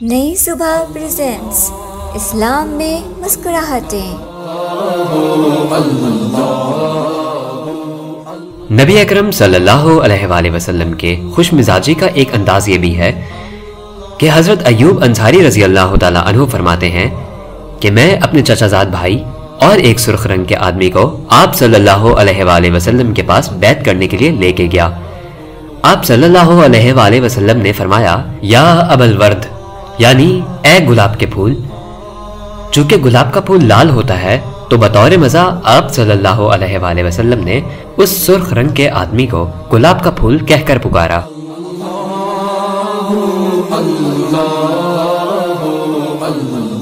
नई सुबह प्रेजेंट्स इस्लाम में मुस्कुराहटें। नबी अकरम सल्लल्लाहु अलैहि वसल्लम के खुश मिजाजी का एक अंदाज ये भी है कि हज़रत अयूब अंसारी रज़ी अल्लाह तु फरमाते हैं कि मैं अपने चचाजाद भाई और एक सुर्ख रंग के आदमी को आप सल्लल्लाहु अलैहि वसल्लम के पास बैत करने के लिए लेके गया। आप सल्लल्लाहु अलैहि वसल्लम ने फरमाया, या अबल वर्द यानी ए गुलाब के फूल चूँकि गुलाब का फूल लाल होता है तो बतौर मज़ा आप सल्लल्लाहु अलैहि वसल्लम ने उस सुर्ख रंग के आदमी को गुलाब का फूल कहकर पुकारा अल्लाहु, अल्लाहु, अल्लाहु।